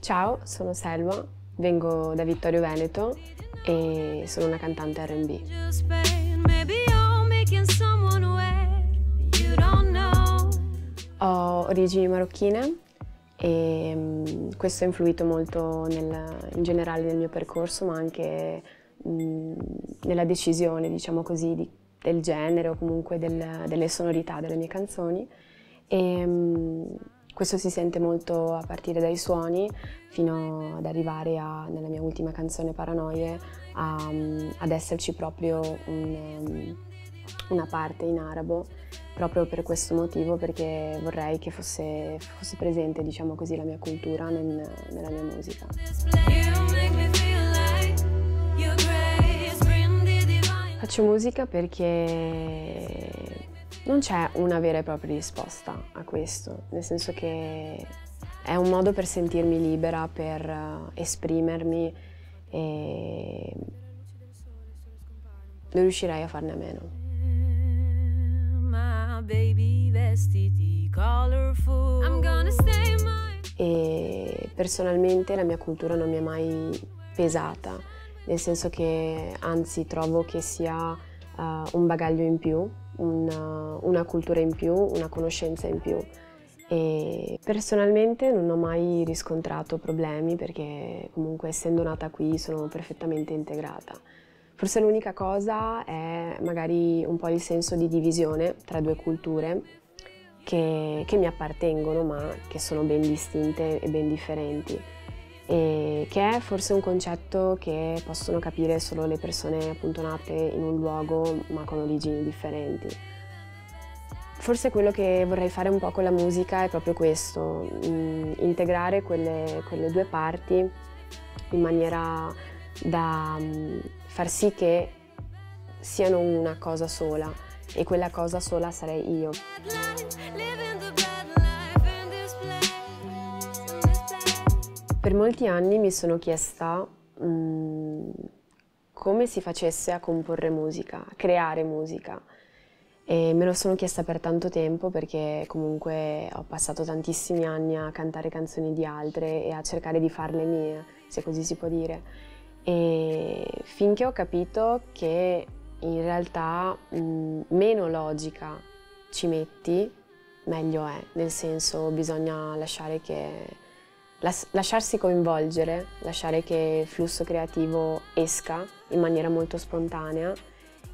Ciao, sono Selva, vengo da Vittorio Veneto e sono una cantante R&B. Ho origini marocchine e mm, questo ha influito molto nel, in generale nel mio percorso ma anche mh, mm, nella decisione, diciamo così, di, del genere o comunque del, delle sonorità delle mie canzoni. E, mh, mm, questo si sente molto a partire dai suoni fino ad arrivare a, nella mia ultima canzone Paranoie a, ad esserci proprio un, una parte in arabo proprio per questo motivo perché vorrei che fosse, fosse presente diciamo così la mia cultura nel, nella mia musica. Faccio musica perché non c'è una vera e propria risposta a questo, nel senso che è un modo per sentirmi libera, per eh, esprimermi e non riuscirei a farne a meno. E personalmente la mia cultura non mi è mai pesata, nel senso che anzi trovo che sia uh, un bagaglio in più una, una cultura in più, una conoscenza in più. E personalmente non ho mai riscontrato problemi perché comunque essendo nata qui sono perfettamente integrata. Forse l'unica cosa è magari un po' il senso di divisione tra due culture che, che mi appartengono ma che sono ben distinte e ben differenti e che è forse un concetto che possono capire solo le persone appunto nate in un luogo ma con origini differenti. Forse quello che vorrei fare un po' con la musica è proprio questo, mh, mm, integrare quelle, quelle, due parti in maniera da mh, mm, far sì che siano una cosa sola e quella cosa sola sarei io. Per molti anni mi sono chiesta um, come si facesse a comporre musica, a creare musica. E me lo sono chiesta per tanto tempo perché comunque ho passato tantissimi anni a cantare canzoni di altre e a cercare di farle mie, se così si può dire. E finché ho capito che in realtà mh, meno logica ci metti, meglio è, nel senso bisogna lasciare che lasciarsi coinvolgere, lasciare che il flusso creativo esca in maniera molto spontanea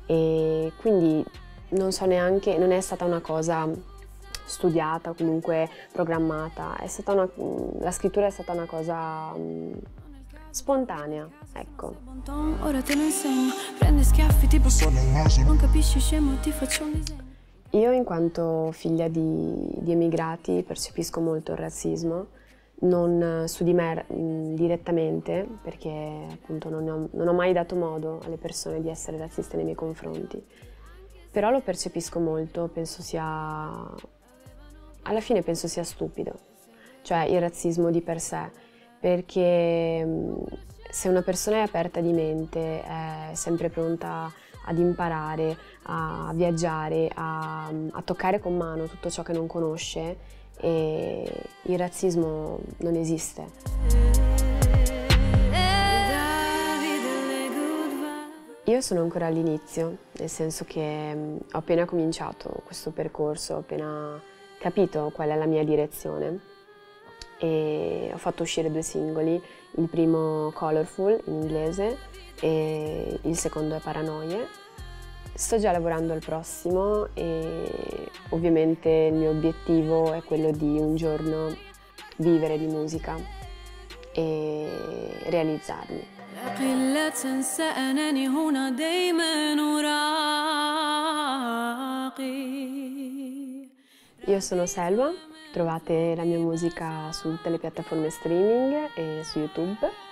e quindi non so neanche, non è stata una cosa studiata o comunque programmata, una, la scrittura è stata una cosa um, spontanea, ecco. Ora te lo insegno, prendi schiaffi tipo non capisci scemo, ti faccio un disegno. Io in quanto figlia di, di emigrati percepisco molto il razzismo non su di me mm, direttamente, perché appunto non ho, non ho, mai dato modo alle persone di essere razziste nei miei confronti, però lo percepisco molto, penso sia, alla fine penso sia stupido, cioè il razzismo di per sé, perché mm, se una persona è aperta di mente, è sempre pronta ad imparare, a viaggiare, a, a toccare con mano tutto ciò che non conosce, e il razzismo non esiste. Io sono ancora all'inizio, nel senso che mm, ho appena cominciato questo percorso, ho appena capito qual è la mia direzione e ho fatto uscire due singoli, il primo Colorful in inglese e il secondo è Paranoie Sto già lavorando al prossimo e ovviamente il mio obiettivo è quello di un giorno vivere di musica e realizzarmi. Io sono Selva, trovate la mia musica su tutte le piattaforme streaming e su YouTube